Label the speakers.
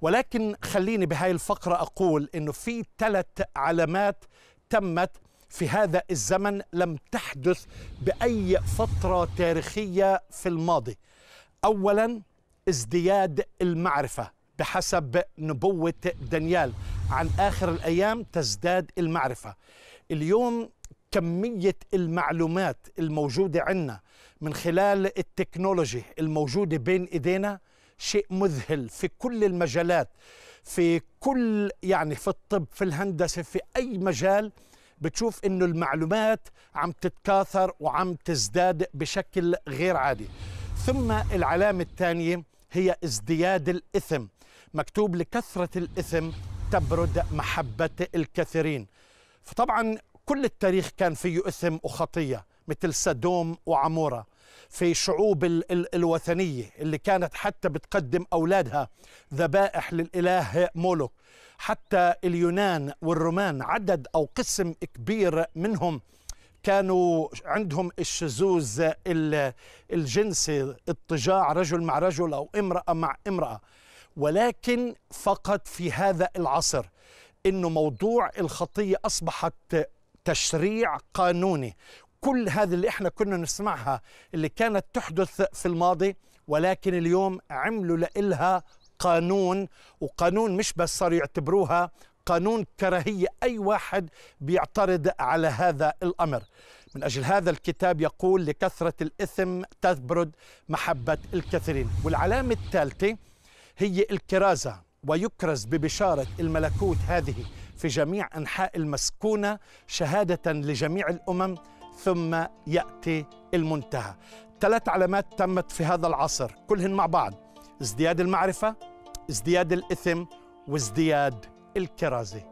Speaker 1: ولكن خليني بهاي الفقرة أقول أنه في ثلاث علامات تمت في هذا الزمن لم تحدث بأي فترة تاريخية في الماضي. أولا ازدياد المعرفة بحسب نبوة دانيال. عن آخر الأيام تزداد المعرفة. اليوم كمية المعلومات الموجودة عندنا من خلال التكنولوجي الموجودة بين إيدينا شيء مذهل في كل المجالات في كل يعني في الطب في الهندسة في أي مجال بتشوف إنه المعلومات عم تتكاثر وعم تزداد بشكل غير عادي. ثم العلامة الثانية هي ازدياد الإثم. مكتوب لكثرة الإثم تبرد محبة الكثيرين. فطبعا كل التاريخ كان فيه إثم وخطية مثل سدوم وعمورة. في شعوب ال ال الوثنية اللي كانت حتى بتقدم أولادها ذبائح للإله مولوك. حتى اليونان والرومان عدد أو قسم كبير منهم كانوا عندهم الشذوذ الجنسي اضطجاع رجل مع رجل أو امرأة مع امرأة. ولكن فقط في هذا العصر إنه موضوع الخطية أصبحت تشريع قانوني. كل هذه اللي إحنا كنا نسمعها اللي كانت تحدث في الماضي ولكن اليوم عملوا لها قانون وقانون مش بس صاروا يعتبروها قانون كراهية. أي واحد بيعترض على هذا الأمر. من أجل هذا الكتاب يقول لكثرة الإثم تبرد محبة الكثيرين. والعلامة الثالثة هي الكرازة ويكرز ببشارة الملكوت هذه في جميع أنحاء المسكونة شهادة لجميع الأمم ثم يأتي المنتهى. ثلاث علامات تمت في هذا العصر كلهن مع بعض ازدياد المعرفة ازدياد الإثم وازدياد الكرازة